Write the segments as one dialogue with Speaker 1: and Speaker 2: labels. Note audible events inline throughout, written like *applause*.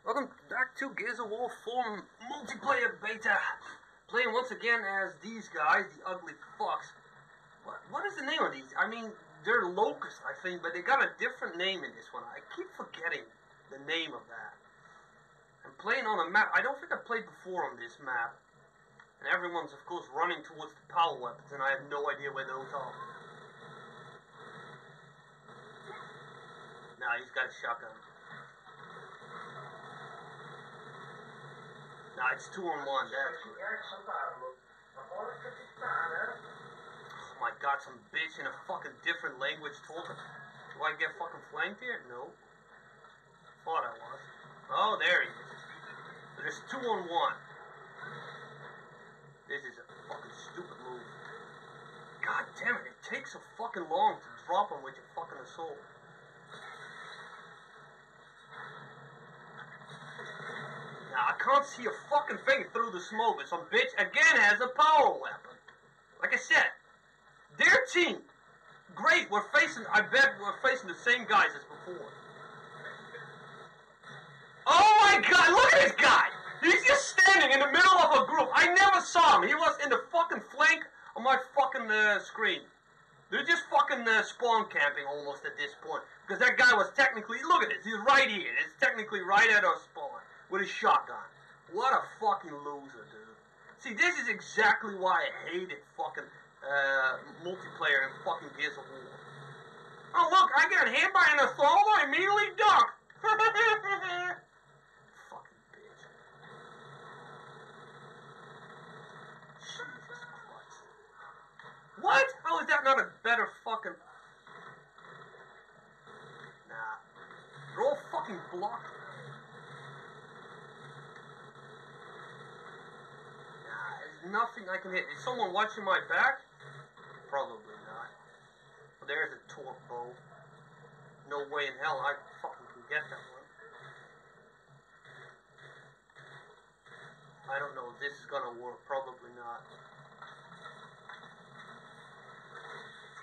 Speaker 1: Welcome back to Gears of War 4 multiplayer beta. Playing once again as these guys, the ugly fucks. What, what is the name of these? I mean, they're locusts, I think, but they got a different name in this one. I keep forgetting the name of that. I'm playing on a map. I don't think I played before on this map. And everyone's, of course, running towards the power weapons, and I have no idea where those are. Nah, he's got a shotgun. Nah, it's two on one. That's good. Oh my god, some bitch in a fucking different language talking. Do I get fucking flanked here? No. Thought I was. Oh, there he is. So there's two on one. This is a fucking stupid move. God damn it, it takes so fucking long to drop him with your fucking assault. Now, I can't see a fucking thing through the smoke, but some bitch again has a power weapon. Like I said, their team, great, we're facing, I bet we're facing the same guys as before. Oh my god, look at this guy! He's just standing in the middle of a group. I never saw him. He was in the fucking flank of my fucking uh, screen. They're just fucking uh, spawn camping almost at this point. Because that guy was technically, look at this, he's right here. It's technically right at our spawn with his shotgun. What a fucking loser, dude. See, this is exactly why I hated fucking uh, multiplayer and fucking Gears of War. Oh, look, I got hit by an assault, I immediately ducked. *laughs* fucking bitch. Jesus Christ. What? How is that not a better fucking... Nah. They're all fucking blocked. Nah, there's nothing I can hit. Is someone watching my back? Probably not. Well, there's a torque bow. No way in hell I fucking can get that one. I don't know if this is gonna work. Probably not.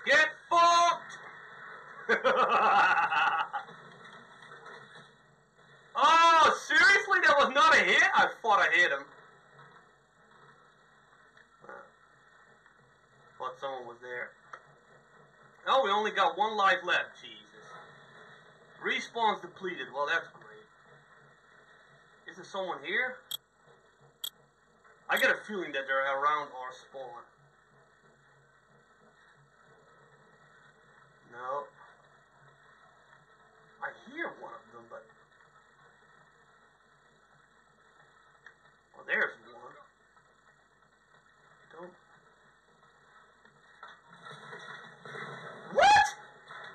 Speaker 1: Get fucked! oh, seriously? That was not a hit? I thought I hit him. Thought someone was there. Oh, we only got one life left. Jesus. Respawn's depleted. Well, that's great. Is there someone here? I get a feeling that they're around our spawn. No. I hear one of them, but... Well, there's one. Don't... What?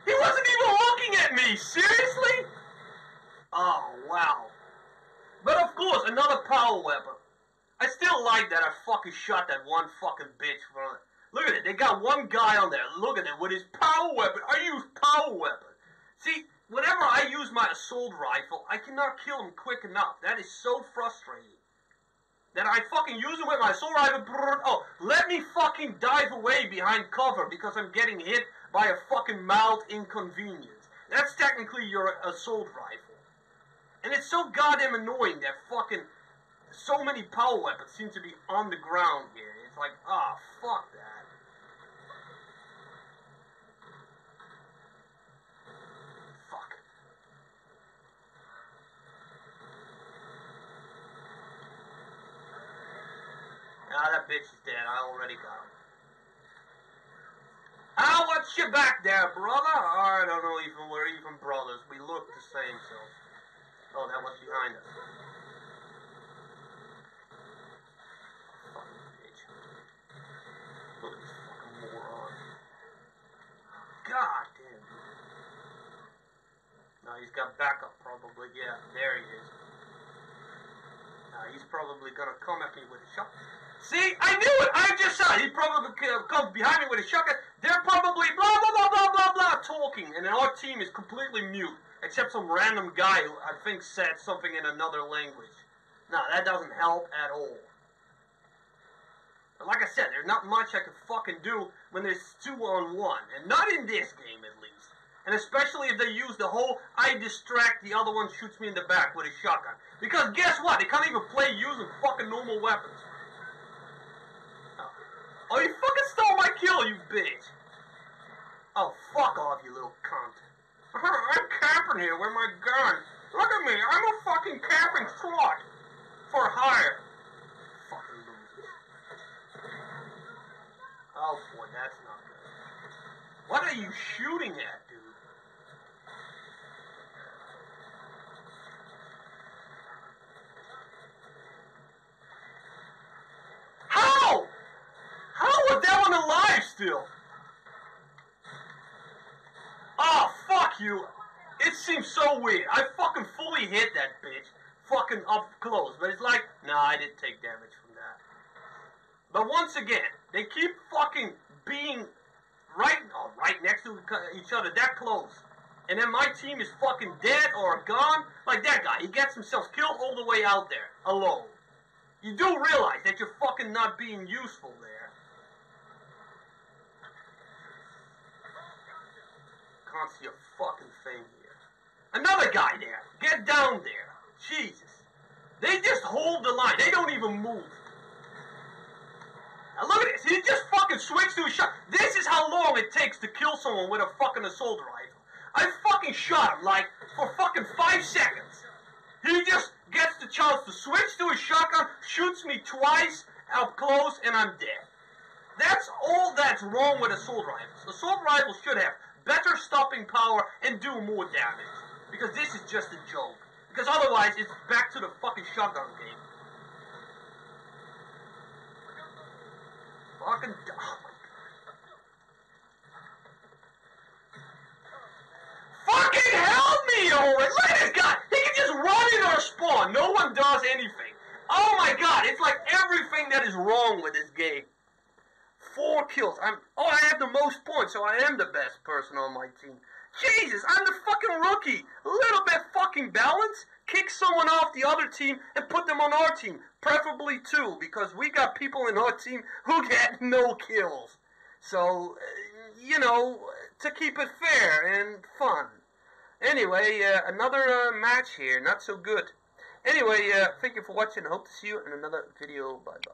Speaker 1: He wasn't even looking at Seriously? Oh, wow. But of course, another power weapon. I still like that I fucking shot that one fucking bitch from it. Look at it, they got one guy on there. Look at it with his power weapon. I use power weapon. See, whenever I use my assault rifle, I cannot kill him quick enough. That is so frustrating. That I fucking use him with my assault rifle. Oh, let me fucking dive away behind cover because I'm getting hit by a fucking mild inconvenience. That's technically your assault rifle. And it's so goddamn annoying that fucking so many power weapons seem to be on the ground here. It's like, ah, oh, fuck that. Fuck. Ah, that bitch is dead. I already got him. What's your back there, brother? Oh, I don't know even we're even brothers. We look the same, so. Oh, that was behind us. Fucking bitch. Look at this fucking moron. God damn. He's got backup probably. Yeah, there he is. Now he's probably gonna come at me with a shot. See, I knew it. I just saw it. He probably comes behind me with a shotgun. They're probably blah blah blah blah blah blah talking, and our team is completely mute, except some random guy who I think said something in another language. No, that doesn't help at all. But like I said, there's not much I can fucking do when there's two on one, and not in this game at least. And especially if they use the whole I distract, the other one shoots me in the back with a shotgun. Because guess what? They can't even play using fucking normal weapons. Oh, you fucking kill, you bitch! Oh, fuck off, you little cunt. *laughs* I'm camping here with my gun. Look at me, I'm a fucking camping squad. For hire. Fucking losers. Oh boy, that's not good. What are you shooting at, dude? How? How was that one alive still? Oh, fuck you. It seems so weird. I fucking fully hit that bitch. Fucking up close. But it's like, nah, I didn't take damage from that. But once again, they keep fucking being right, oh, right next to each other, that close. And then my team is fucking dead or gone. Like that guy, he gets himself killed all the way out there, alone. You do realize that you're fucking not being useful there. See a fucking here. Another guy there. Get down there. Jesus. They just hold the line. They don't even move. Now look at this. He just fucking switched to a shot. This is how long it takes to kill someone with a fucking assault rifle. I fucking shot him like for fucking five seconds. He just gets the chance to switch to a shotgun, shoots me twice up close, and I'm dead. That's all that's wrong with assault rifles. Assault rifles should have better stopping power and do more damage. Because this is just a joke. Because otherwise, it's back to the fucking shotgun game. Fucking. Oh Fucking help me, Owen! Look at this guy! He can just run in our spawn. No one does anything. Oh my god, it's like everything that is wrong with this game. Four kills. I'm. Oh, I have the most points, so I am the best person on my team. Jesus, I'm the fucking rookie. A little bit fucking balance. Kick someone off the other team and put them on our team. Preferably two, because we got people in our team who get *laughs* no kills. So, uh, you know, to keep it fair and fun. Anyway, uh, another uh, match here. Not so good. Anyway, uh, thank you for watching. I hope to see you in another video. Bye-bye.